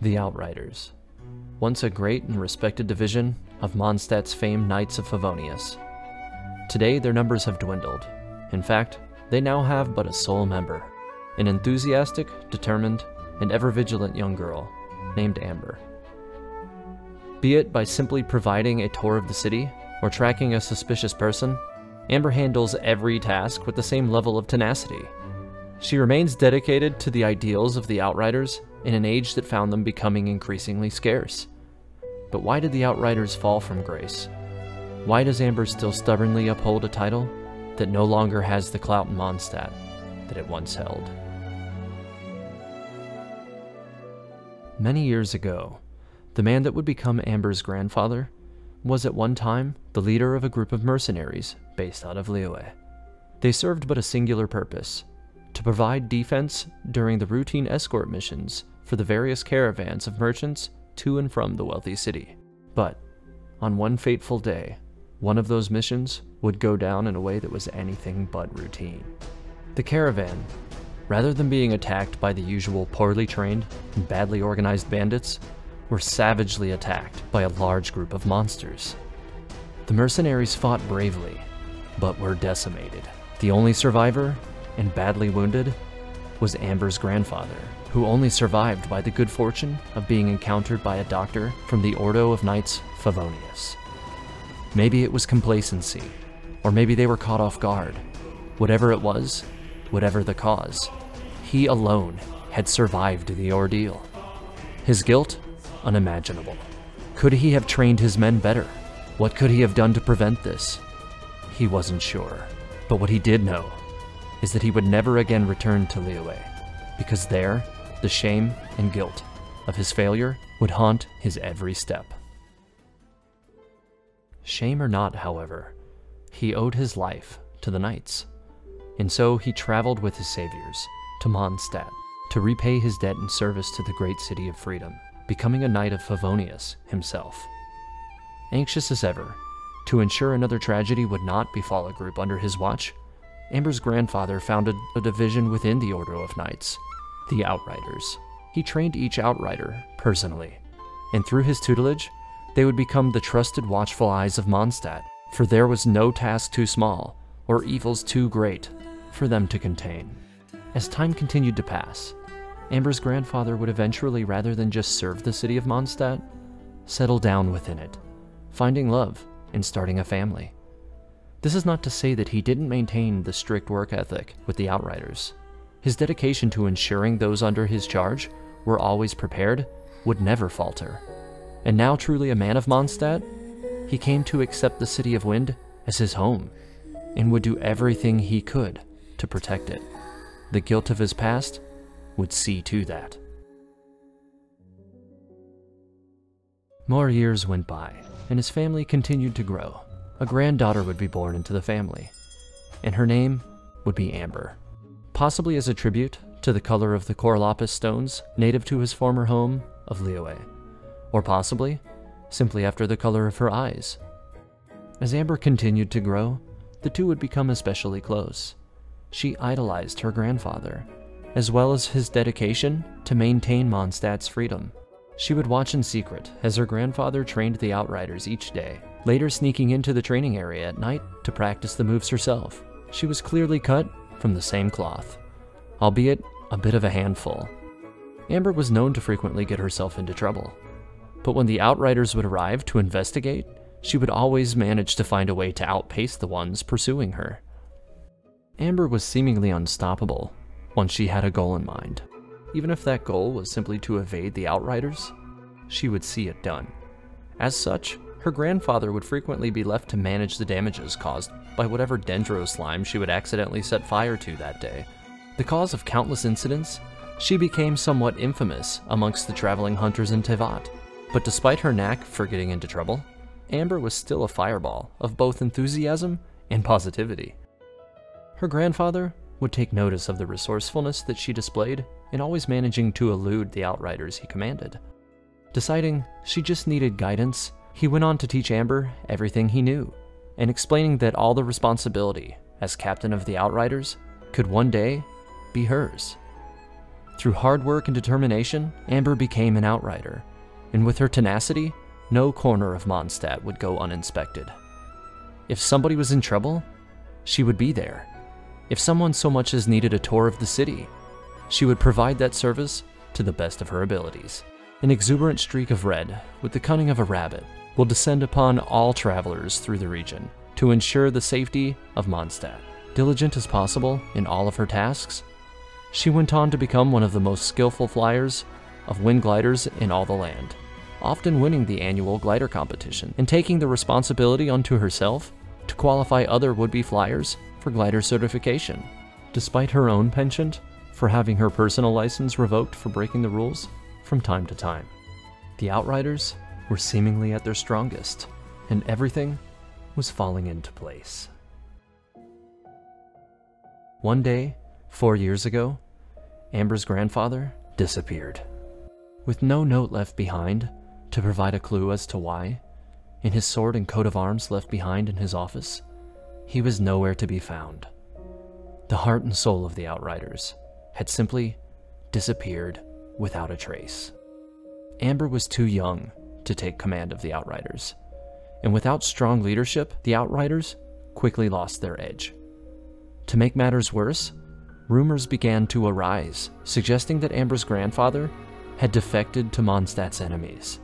The Outriders. Once a great and respected division of Mondstadt's famed Knights of Favonius. Today, their numbers have dwindled. In fact, they now have but a sole member an enthusiastic, determined, and ever vigilant young girl named Amber. Be it by simply providing a tour of the city or tracking a suspicious person, Amber handles every task with the same level of tenacity. She remains dedicated to the ideals of the Outriders in an age that found them becoming increasingly scarce. But why did the Outriders fall from grace? Why does Amber still stubbornly uphold a title that no longer has the clout in Mondstadt that it once held? Many years ago, the man that would become Amber's grandfather was at one time the leader of a group of mercenaries based out of Liyue. They served but a singular purpose to provide defense during the routine escort missions for the various caravans of merchants to and from the wealthy city. But on one fateful day, one of those missions would go down in a way that was anything but routine. The caravan rather than being attacked by the usual poorly trained and badly organized bandits, were savagely attacked by a large group of monsters. The mercenaries fought bravely, but were decimated. The only survivor, and badly wounded, was Amber's grandfather, who only survived by the good fortune of being encountered by a doctor from the Ordo of Knights Favonius. Maybe it was complacency, or maybe they were caught off guard. Whatever it was, whatever the cause, he alone had survived the ordeal. His guilt? Unimaginable. Could he have trained his men better? What could he have done to prevent this? He wasn't sure. But what he did know is that he would never again return to Liyue, because there, the shame and guilt of his failure would haunt his every step. Shame or not, however, he owed his life to the knights, and so he traveled with his saviors to Mondstadt to repay his debt in service to the great city of freedom, becoming a knight of Favonius himself. Anxious as ever to ensure another tragedy would not befall a group under his watch, Amber's grandfather founded a division within the Order of Knights, the Outriders. He trained each Outrider personally, and through his tutelage, they would become the trusted watchful eyes of Mondstadt, for there was no task too small or evils too great for them to contain. As time continued to pass, Amber's grandfather would eventually, rather than just serve the city of Mondstadt, settle down within it, finding love and starting a family. This is not to say that he didn't maintain the strict work ethic with the Outriders. His dedication to ensuring those under his charge were always prepared would never falter. And now truly a man of Mondstadt, he came to accept the City of Wind as his home and would do everything he could to protect it. The guilt of his past would see to that. More years went by, and his family continued to grow. A granddaughter would be born into the family, and her name would be Amber. Possibly as a tribute to the color of the cor lapis stones native to his former home of Liyue, or possibly simply after the color of her eyes. As Amber continued to grow, the two would become especially close she idolized her grandfather, as well as his dedication to maintain Mondstadt's freedom. She would watch in secret as her grandfather trained the Outriders each day, later sneaking into the training area at night to practice the moves herself. She was clearly cut from the same cloth, albeit a bit of a handful. Amber was known to frequently get herself into trouble, but when the Outriders would arrive to investigate, she would always manage to find a way to outpace the ones pursuing her. Amber was seemingly unstoppable once she had a goal in mind. Even if that goal was simply to evade the Outriders, she would see it done. As such, her grandfather would frequently be left to manage the damages caused by whatever dendro slime she would accidentally set fire to that day. The cause of countless incidents, she became somewhat infamous amongst the traveling hunters in Teyvat. But despite her knack for getting into trouble, Amber was still a fireball of both enthusiasm and positivity. Her grandfather would take notice of the resourcefulness that she displayed in always managing to elude the outriders he commanded. Deciding she just needed guidance, he went on to teach Amber everything he knew, and explaining that all the responsibility as captain of the outriders could one day be hers. Through hard work and determination, Amber became an outrider, and with her tenacity, no corner of Mondstadt would go uninspected. If somebody was in trouble, she would be there. If someone so much as needed a tour of the city, she would provide that service to the best of her abilities. An exuberant streak of red, with the cunning of a rabbit, will descend upon all travelers through the region to ensure the safety of Mondstadt. Diligent as possible in all of her tasks, she went on to become one of the most skillful flyers of wind gliders in all the land, often winning the annual glider competition and taking the responsibility onto herself to qualify other would-be flyers for glider certification. Despite her own penchant for having her personal license revoked for breaking the rules from time to time. The Outriders were seemingly at their strongest, and everything was falling into place. One day, four years ago, Amber's grandfather disappeared. With no note left behind to provide a clue as to why, and his sword and coat of arms left behind in his office, he was nowhere to be found. The heart and soul of the Outriders had simply disappeared without a trace. Amber was too young to take command of the Outriders, and without strong leadership, the Outriders quickly lost their edge. To make matters worse, rumors began to arise, suggesting that Amber's grandfather had defected to Mondstadt's enemies.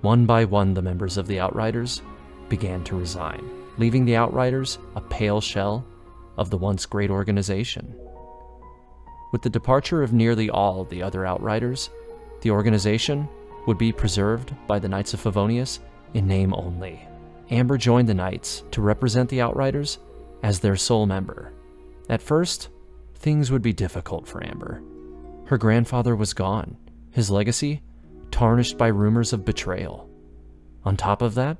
One by one, the members of the Outriders began to resign, leaving the Outriders a pale shell of the once great organization. With the departure of nearly all the other Outriders, the organization would be preserved by the Knights of Favonius in name only. Amber joined the Knights to represent the Outriders as their sole member. At first, things would be difficult for Amber. Her grandfather was gone, his legacy tarnished by rumors of betrayal. On top of that,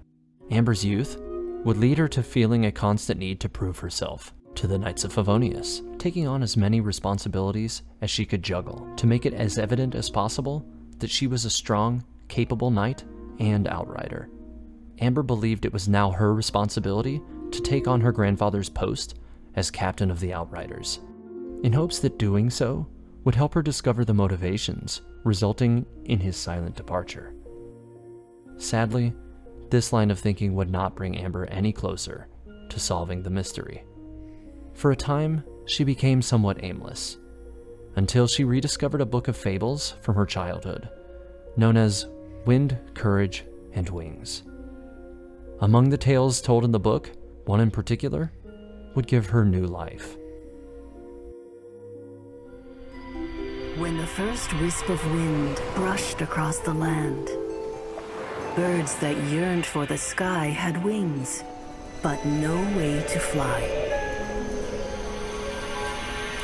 Amber's youth would lead her to feeling a constant need to prove herself to the Knights of Favonius, taking on as many responsibilities as she could juggle to make it as evident as possible that she was a strong, capable knight and outrider. Amber believed it was now her responsibility to take on her grandfather's post as captain of the Outriders, in hopes that doing so would help her discover the motivations resulting in his silent departure. Sadly, this line of thinking would not bring Amber any closer to solving the mystery. For a time, she became somewhat aimless, until she rediscovered a book of fables from her childhood, known as Wind, Courage, and Wings. Among the tales told in the book, one in particular would give her new life. When the first wisp of wind brushed across the land, birds that yearned for the sky had wings, but no way to fly.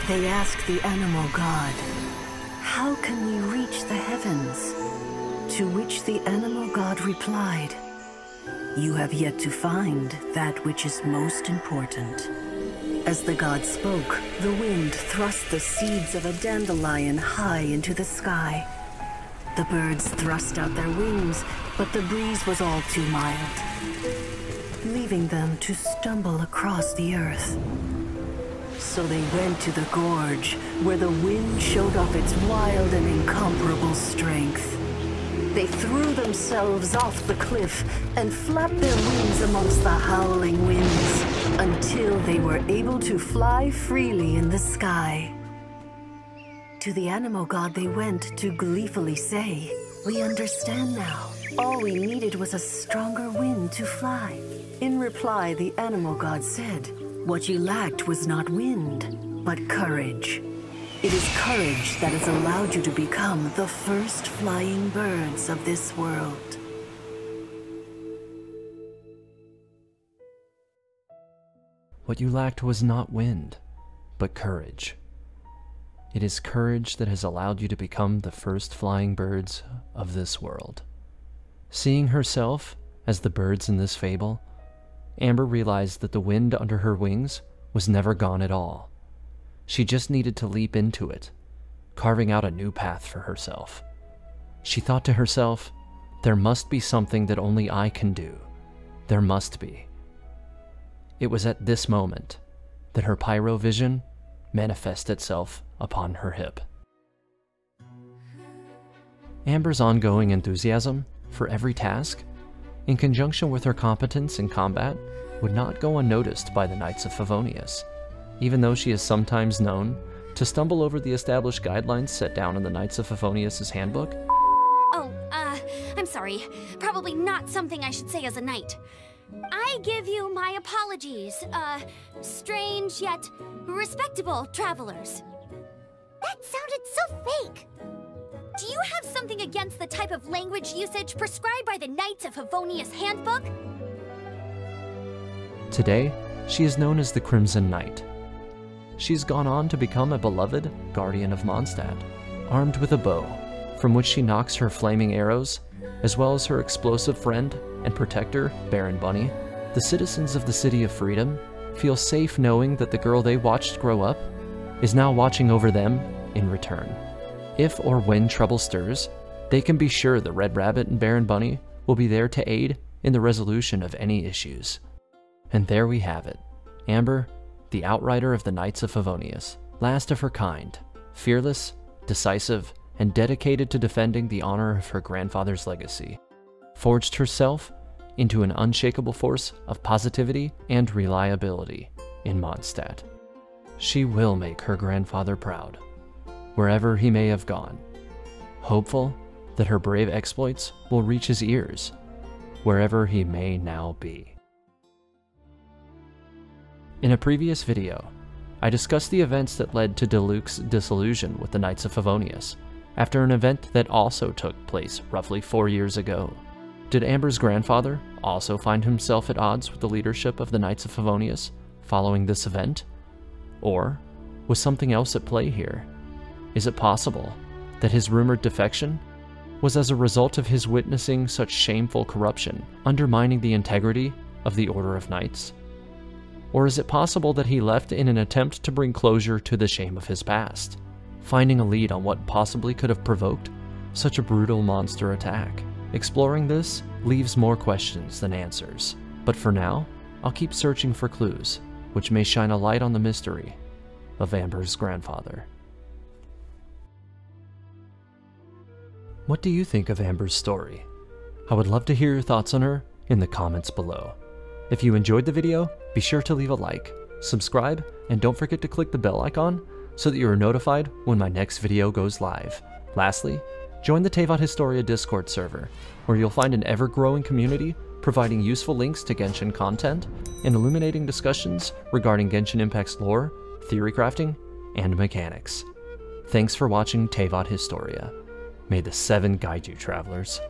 They asked the animal god, How can we reach the heavens? To which the animal god replied, You have yet to find that which is most important. As the god spoke, the wind thrust the seeds of a dandelion high into the sky. The birds thrust out their wings, but the breeze was all too mild, leaving them to stumble across the earth. So they went to the gorge, where the wind showed off its wild and incomparable strength. They threw themselves off the cliff and flapped their wings amongst the howling winds until they were able to fly freely in the sky. To the animal god they went to gleefully say, We understand now. All we needed was a stronger wind to fly. In reply, the animal god said, What you lacked was not wind, but courage. It is courage that has allowed you to become the first flying birds of this world. What you lacked was not wind, but courage. It is courage that has allowed you to become the first flying birds of this world. Seeing herself as the birds in this fable, Amber realized that the wind under her wings was never gone at all. She just needed to leap into it, carving out a new path for herself. She thought to herself, there must be something that only I can do. There must be. It was at this moment that her pyro vision manifested itself upon her hip. Amber's ongoing enthusiasm for every task, in conjunction with her competence in combat, would not go unnoticed by the Knights of Favonius, even though she is sometimes known to stumble over the established guidelines set down in the Knights of Favonius' handbook. Oh, uh, I'm sorry. Probably not something I should say as a knight. I give you my apologies, uh, strange yet respectable travelers. That sounded so fake. Do you have something against the type of language usage prescribed by the Knights of Favonius Handbook? Today, she is known as the Crimson Knight. She's gone on to become a beloved guardian of Mondstadt, armed with a bow, from which she knocks her flaming arrows, as well as her explosive friend and protector, Baron Bunny. The citizens of the City of Freedom feel safe knowing that the girl they watched grow up is now watching over them in return. If or when trouble stirs, they can be sure the Red Rabbit and Baron Bunny will be there to aid in the resolution of any issues. And there we have it Amber, the outrider of the Knights of Favonius, last of her kind, fearless, decisive, and dedicated to defending the honor of her grandfather's legacy, forged herself into an unshakable force of positivity and reliability in Mondstadt. She will make her grandfather proud, wherever he may have gone, hopeful that her brave exploits will reach his ears, wherever he may now be. In a previous video, I discussed the events that led to Diluc's disillusion with the Knights of Favonius, after an event that also took place roughly four years ago. Did Amber's grandfather also find himself at odds with the leadership of the Knights of Favonius following this event? Or was something else at play here? Is it possible that his rumored defection was as a result of his witnessing such shameful corruption, undermining the integrity of the Order of Knights? Or is it possible that he left in an attempt to bring closure to the shame of his past, finding a lead on what possibly could have provoked such a brutal monster attack? Exploring this leaves more questions than answers, but for now, I'll keep searching for clues, which may shine a light on the mystery of Amber's grandfather. What do you think of Amber's story? I would love to hear your thoughts on her in the comments below. If you enjoyed the video, be sure to leave a like, subscribe, and don't forget to click the bell icon so that you are notified when my next video goes live. Lastly, join the Teyvat Historia Discord server, where you'll find an ever-growing community providing useful links to Genshin content and illuminating discussions regarding Genshin Impact's lore, theory crafting, and mechanics. Thanks for watching Teyvat Historia. May the seven guide you, travelers.